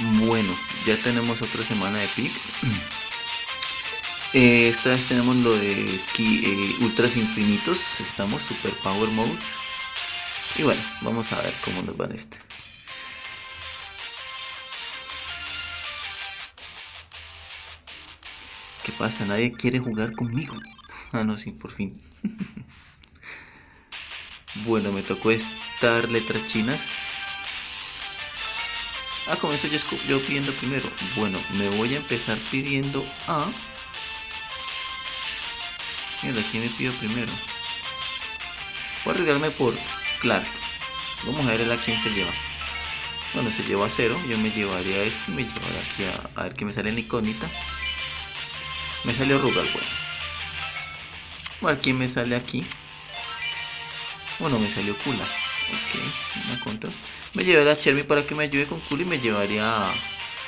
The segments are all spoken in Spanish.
Bueno, ya tenemos otra semana de pick. Eh, esta vez tenemos lo de esquí eh, ultras infinitos. Estamos super power mode. Y bueno, vamos a ver cómo nos va en este. ¿Qué pasa? Nadie quiere jugar conmigo. Ah, no, sí, por fin. bueno, me tocó estar letras chinas. Ah, con eso yo, yo pidiendo primero. Bueno, me voy a empezar pidiendo a... Mira, aquí me pido primero? Voy a arriesgarme por Clark. Vamos a ver a quién se lleva. Bueno, se lleva a cero. Yo me llevaría a este y me llevaría aquí a, a ver qué me sale en la incógnita. Me salió Rugal, bueno. Ver quién me sale aquí. Bueno, me salió Kula. Ok, una contra. Me llevaría a Chermi para que me ayude con Kula y me llevaría a,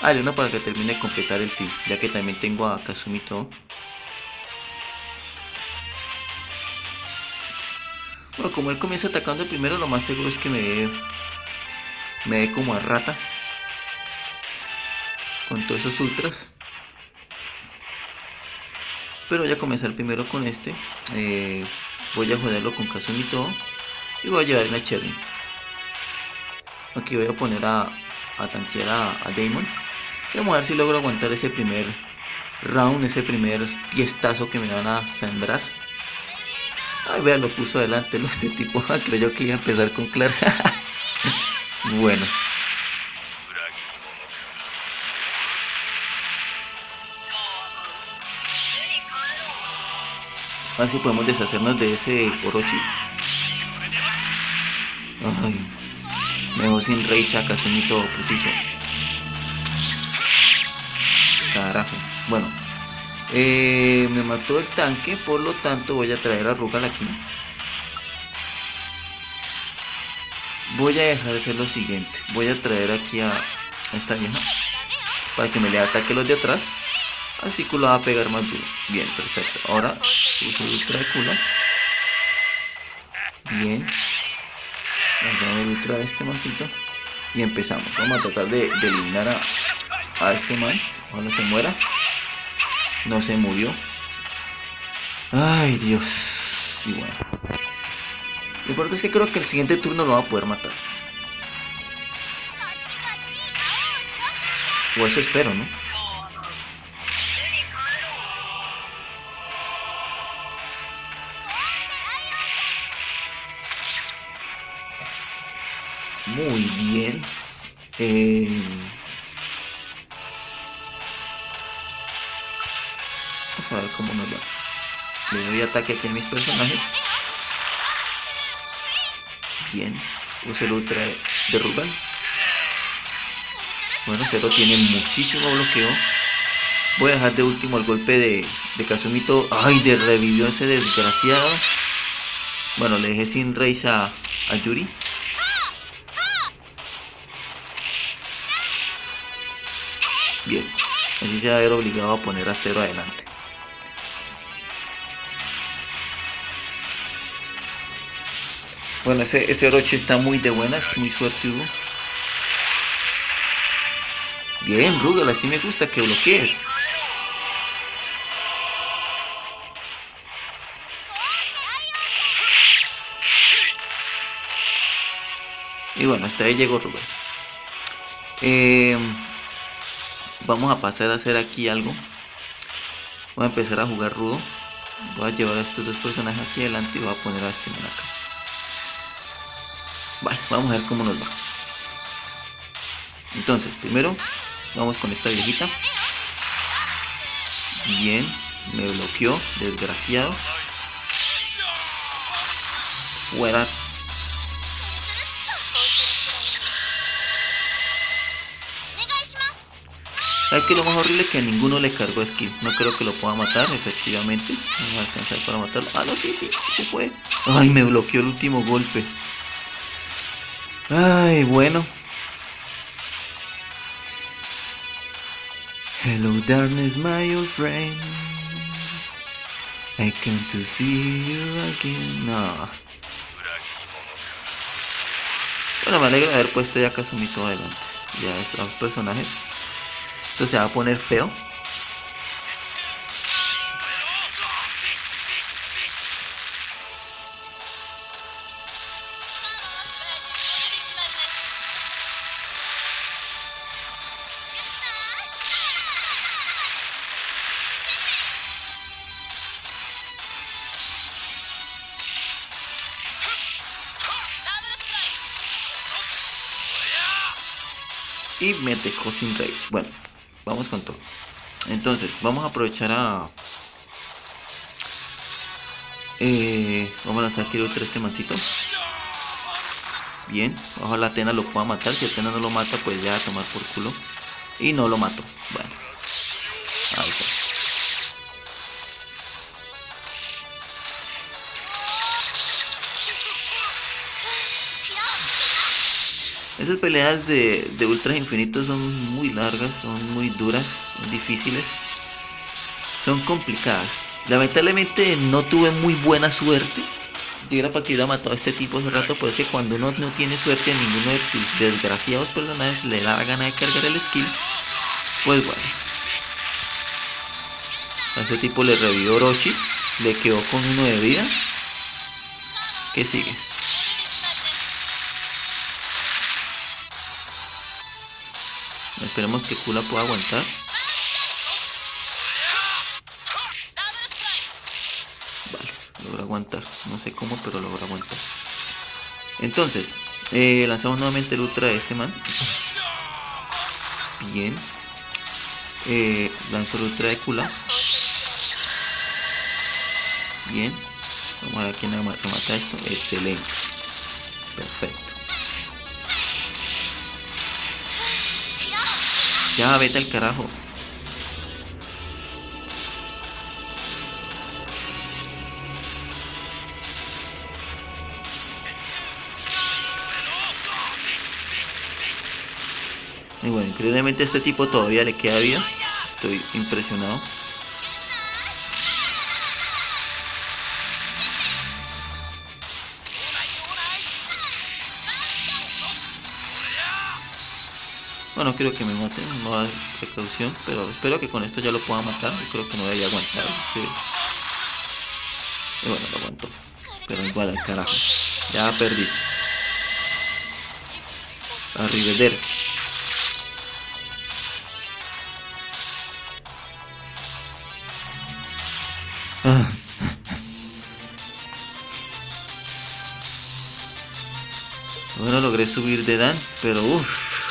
a Leona para que termine de completar el team. Ya que también tengo a Kazumi todo. Bueno, como él comienza atacando primero, lo más seguro es que me dé, me dé como a rata. Con todos esos ultras. Pero voy a comenzar primero con este. Eh, voy a joderlo con Kazumi todo. Y voy a llevar a Cherry. Aquí voy a poner a, a tanquear a, Damon. Vamos a ver si logro aguantar ese primer round, ese primer tiestazo que me van a sembrar. Ay, vea, lo puso adelante este tipo. Creyó que iba a empezar con Clara. bueno. A ver si podemos deshacernos de ese Orochi. Ay, me dejó sin rey un todo preciso. Carajo. Bueno, eh, me mató el tanque, por lo tanto voy a traer a Rugal aquí. Voy a dejar de hacer lo siguiente. Voy a traer aquí a, esta vieja para que me le ataque los de atrás. Así que lo va a pegar más duro. Bien, perfecto. Ahora uso de Kula. Bien. Vamos a ver ultra de este mancito. Y empezamos. Vamos a tratar de, eliminar a, a este man. Ojalá se muera. No se murió. Ay, Dios. Y bueno. Lo importante es que creo que el siguiente turno lo va a poder matar. O eso espero, ¿no? Muy bien. Eh... Vamos a ver cómo nos va. Le doy ataque aquí a mis personajes. Bien. Uso el ultra de Rugal. Bueno, Zero tiene muchísimo bloqueo. Voy a dejar de último el golpe de, de Kazumito. Ay, de revivió ese desgraciado. Bueno, le dejé sin race a, a Yuri. Bien. Así se va a ver obligado a poner a cero adelante. Bueno, ese, ese está muy de buenas, muy suertudo. Bien, Rugal, así me gusta que bloquees. Y bueno, hasta ahí llegó Rugal. Eh, vamos a pasar a hacer aquí algo. Voy a empezar a jugar rudo. Voy a llevar a estos dos personajes aquí adelante y voy a poner a este man acá. Vale, vamos a ver cómo nos va. Entonces, primero vamos con esta viejita. Bien, me bloqueó, desgraciado. Fuera. ¿Sabes que lo más horrible es que a ninguno le cargó skill? No creo que lo pueda matar, efectivamente. No va a alcanzar para matarlo. Ah, no, sí, sí, sí se fue. Ay, me bloqueó el último golpe. Ay, bueno. Hello, darkness, my old friend. I come to see you again. No. Bueno, me alegra haber puesto ya Kazumito adelante. ya a personajes. Entonces se va a poner feo. y mete sin Rage. Bueno, vamos con todo. Entonces, vamos a aprovechar a. Eh, vamos a lanzar aquí otro este mancito. Bien, ojalá Atena lo pueda matar. Si Atena no lo mata, pues ya a tomar por culo. Y no lo mato. Bueno. Esas peleas de, de Ultra Infinito son muy largas, son muy duras, difíciles. Son complicadas. Lamentablemente no tuve muy buena suerte. Yo era para que hubiera matado a este tipo hace rato, pero es que cuando uno no tiene suerte a ninguno de tus desgraciados personajes le da la gana de cargar el skill, pues bueno. A ese tipo le revivió Orochi, le quedó con uno de vida. ¿Qué sigue? Esperemos que Kula pueda aguantar. Vale, logra aguantar. No sé cómo, pero logra aguantar. Entonces, eh, lanzamos nuevamente el ultra de este man. Bien. Eh, lanzo el ultra de Kula. Bien. Vamos a ver quién remata esto. Excelente. Perfecto. Ya, vete al carajo. Y bueno, increíblemente este tipo todavía le queda vida. Estoy impresionado. Bueno, creo que me maten, no hay precaución, pero espero que con esto ya lo pueda matar. Creo que no debería aguantar. Y bueno, lo aguanto. Pero igual al carajo. Ya perdí. Arrivederci. Bueno, logré subir de Dan, pero uff.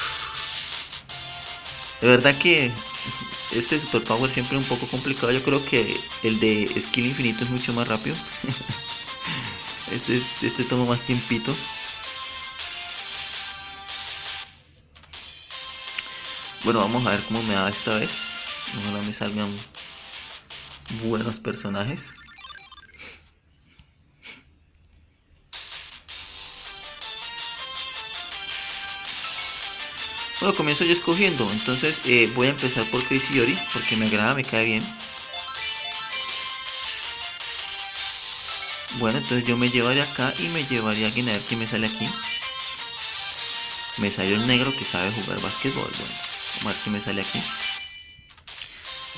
De verdad que este superpower siempre es un poco complicado. Yo creo que el de skill infinito es mucho más rápido. este, este toma más tiempito. Bueno, vamos a ver cómo me da esta vez. Ojalá me salgan buenos personajes. Bueno, comienzo yo escogiendo. Entonces eh, voy a empezar por Crazy Yori porque me agrada, me cae bien. Bueno, entonces yo me llevaría acá y me llevaría a quien a ver qué me sale aquí. Me salió el negro que sabe jugar básquetbol. Bueno, vamos a ver qué me sale aquí.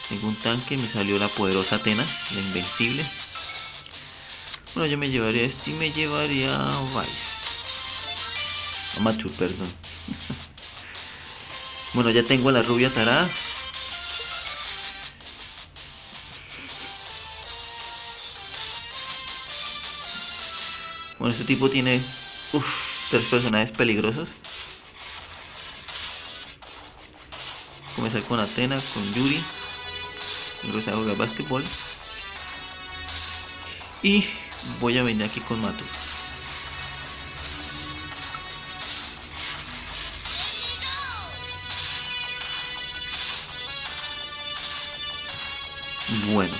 Tengo un tanque, me salió la poderosa Atena, la invencible. Bueno, yo me llevaría este y me llevaría a Vice. A Machu, perdón. Bueno, ya tengo a la rubia tarada. Bueno, este tipo tiene uf, tres personajes peligrosos. Comenzar con Atena, con Yuri. Luego a jugar básquetbol. Y voy a venir aquí con Mato. Bueno.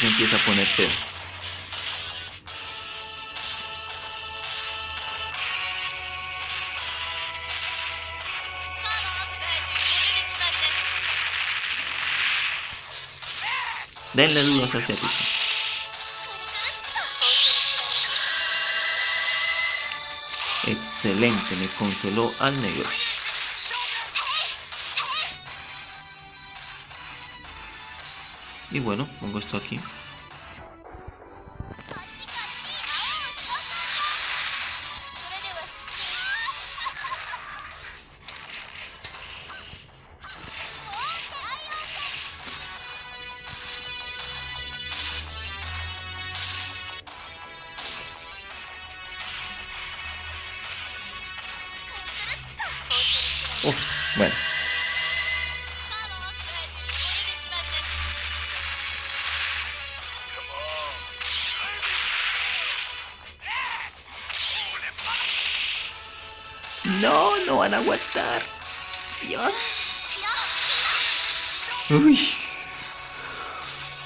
Se empieza a poner feo. Denle dudas asiáticos. Excelente, me congeló al negro. Y bueno, pongo esto aquí. Bueno. Uy.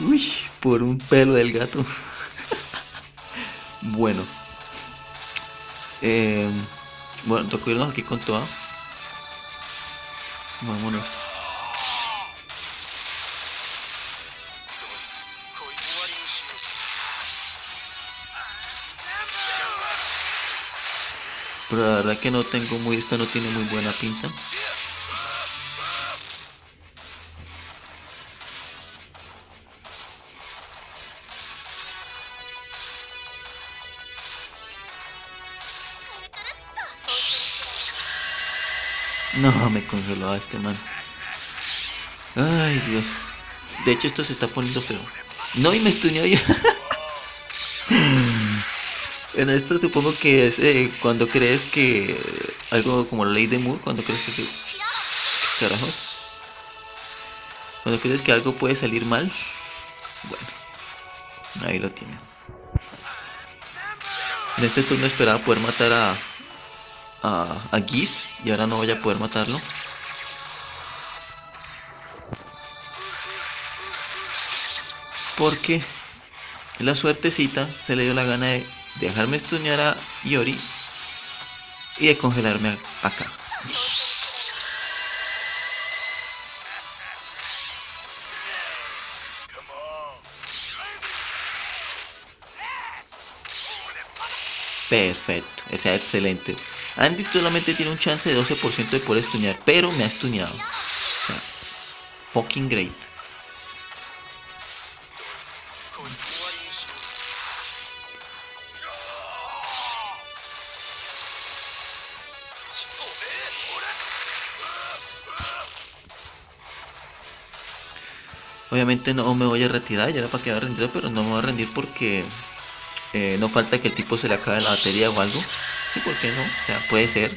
Uy, por un pelo del gato. bueno. Eh, bueno, toco irnos aquí con toda. Vámonos. Pero la verdad que no tengo muy, esto no tiene muy buena pinta. No, me congeló a este man. Ay, Dios. De hecho, esto se está poniendo feo. No, y me estuneó ya. En esto supongo que es eh, cuando crees que algo como la ley de Moore, cuando crees que... Carajos. Cuando crees que algo puede salir mal. Bueno, ahí lo tiene. En este turno esperaba poder matar a, a, a Giz y ahora no voy a poder matarlo. Porque la suertecita se le dio la gana de dejarme estuñar a Yori y de congelarme acá. Perfecto, es excelente. Andy solamente tiene un chance de 12% de poder estuñar, pero me ha estuñado. O sea, fucking great. Obviamente no me voy a retirar, ya era para que a rendir, pero no me voy a rendir porque eh, no falta que el tipo se le acabe la batería o algo. Sí, ¿por qué no? O sea, puede ser.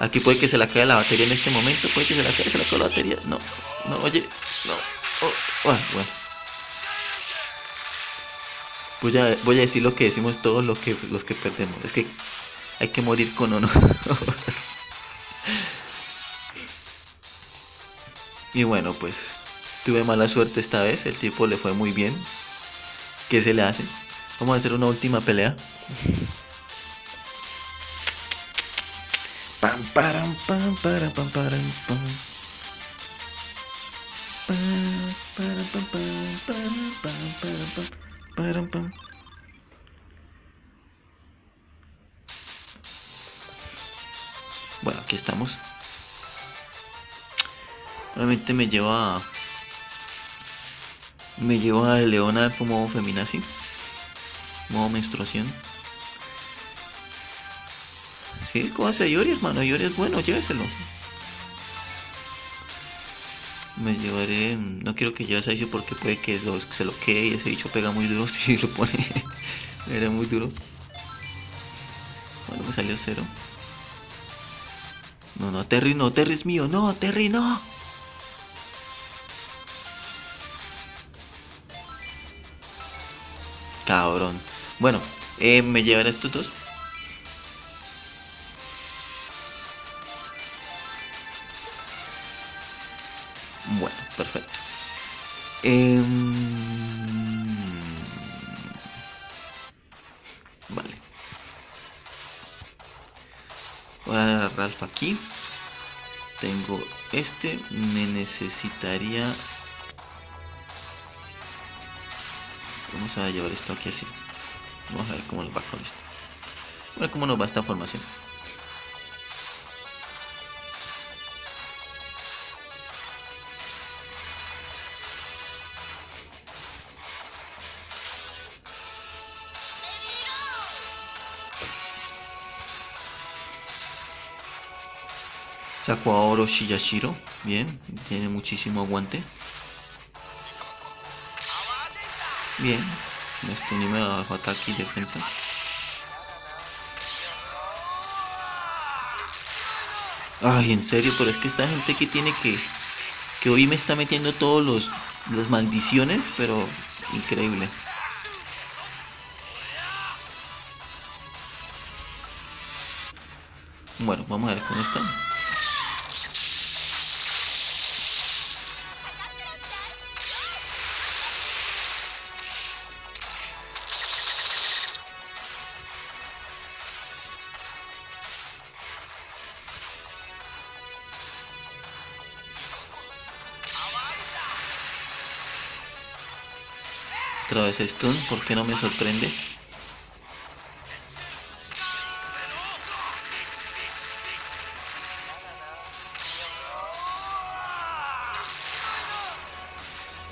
Aquí puede que se le acabe la batería en este momento, puede que se le acabe, se le acabe la batería. No, no, oye, no. Oh, bueno, bueno. Voy a, voy a decir lo que decimos todos los que, los que perdemos. Es que hay que morir con honor. y bueno, pues Tuve mala suerte esta vez, el tipo le fue muy bien. ¿Qué se le hace? Vamos a hacer una última pelea. Pam, param, pam, pam, pam, pam. pam. Bueno, aquí estamos. Obviamente me lleva me llevo a Leona como feminazi, modo menstruación. Sí, como hace Yori, hermano. Yori es bueno, lléveselo. Me llevaré. No quiero que lleves a ese porque puede que se lo quede y ese bicho pega muy duro si lo pone. Era muy duro. Bueno, me salió cero. No, no, Terry no, Terry es mío. No, Terry no. Cabrón. Bueno, eh, me llevan estos dos. Bueno, perfecto. Eh... Vale. Voy a dar Ralph aquí. Tengo este. Me necesitaría Vamos a llevar esto aquí así. Vamos a ver cómo nos va con esto. A ver cómo nos va esta formación. Sacó a Oro Shiyashiro. Bien, tiene muchísimo aguante. Bien, esto ni me bajo ataque y defensa. Ay, en serio, pero es que esta gente que tiene que. Que hoy me está metiendo todos los. Las maldiciones, pero increíble. Bueno, vamos a ver cómo está. Otra vez stun, ¿por qué no me sorprende?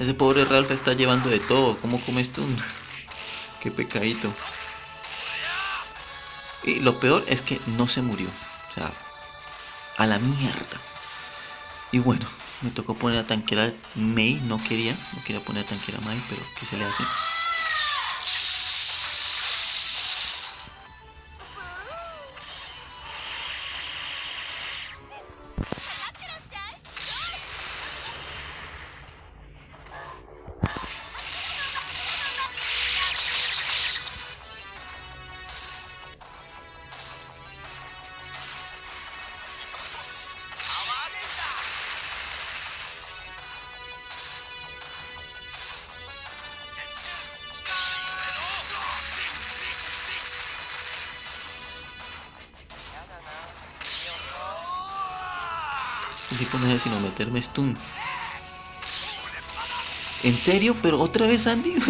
Ese pobre Ralph está llevando de todo. ¿Cómo comes tú? Qué pecadito. Y lo peor es que no se murió. O sea, a la mierda. Y bueno, me tocó poner a tanquera Mei. No quería, no quería poner a tanquera Mei, pero ¿qué se le hace? Pones sino meterme stun. ¿En serio? ¿Pero otra vez Andy?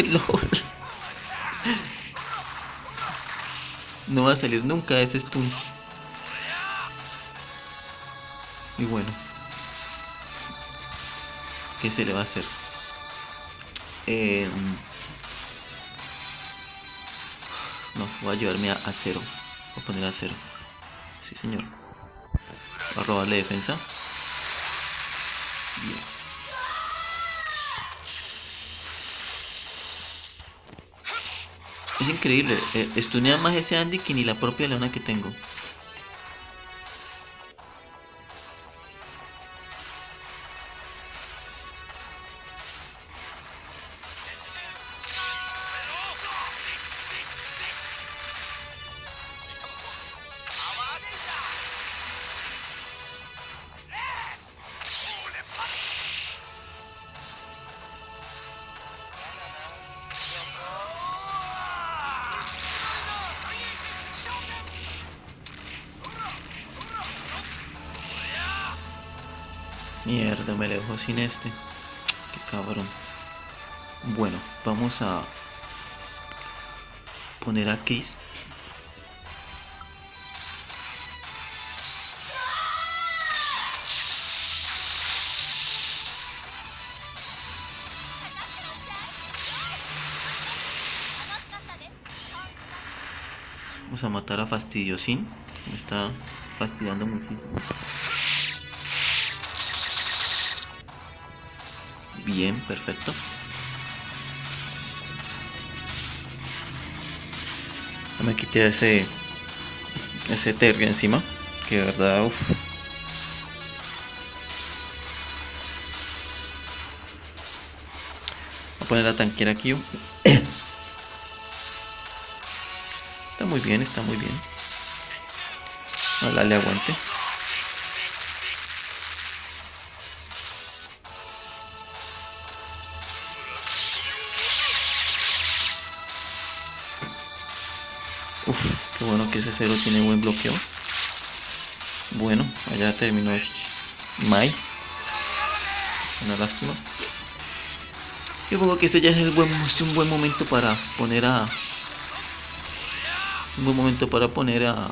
No va a salir nunca ese stun. Y bueno. ¿Qué se le va a hacer? Eh, no, voy a llevarme a, a cero. Voy a poner a cero. Sí, señor. Voy a robarle defensa. Es increíble. Eh, más ese Andy que ni la propia leona que tengo. Mierda, me dejo sin este. Qué cabrón. Bueno, vamos a poner a Chris. Vamos a matar a Fastidiosin. Me está fastidiando muchísimo. Bien, perfecto. Me quité ese ese tergue encima, que verdad, uff. Voy a poner la tanquera aquí. Está muy bien, está muy bien. Ojalá le aguante. Que ese cero tiene buen bloqueo. Bueno, allá terminó Mai. Una lástima. Supongo que este ya es el buen, es un buen momento para poner a. Un buen momento para poner a.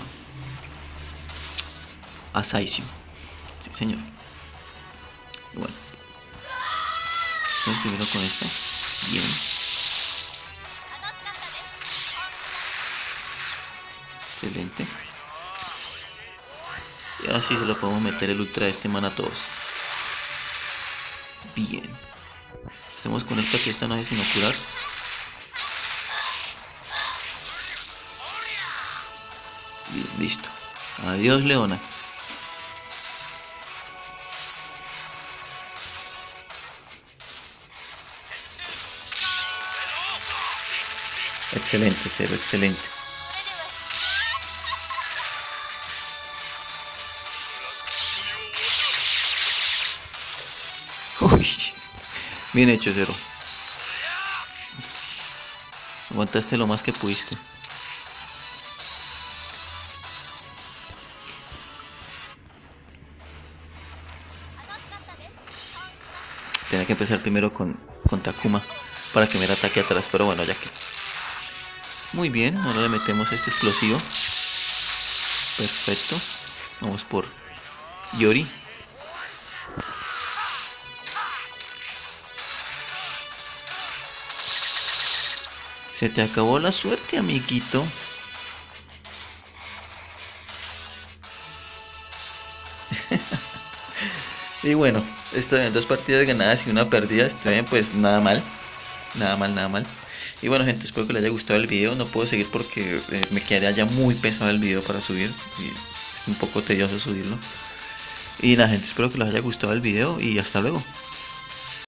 A Saisyu. Sí, señor. Bueno. Vamos primero con esto. Bien. Excelente. Y así se lo podemos meter el ultra de este man a todos. Bien. Hacemos con esta que esta no es sino listo. Adiós, Leona. Excelente, cero, excelente. Bien hecho, cero. Aguantaste lo más que pudiste. Tenía que empezar primero con, con Takuma para que me ataque atrás, pero bueno, ya que. Muy bien, ahora le metemos este explosivo. Perfecto. Vamos por Yori. Se te acabó la suerte, amiguito. y bueno, en dos partidas ganadas y una perdida. Está bien, pues nada mal. Nada mal, nada mal. Y bueno, gente, espero que les haya gustado el video. No puedo seguir porque eh, me quedaría ya muy pesado el video para subir. Y es un poco tedioso subirlo. Y la gente, espero que les haya gustado el video y hasta luego.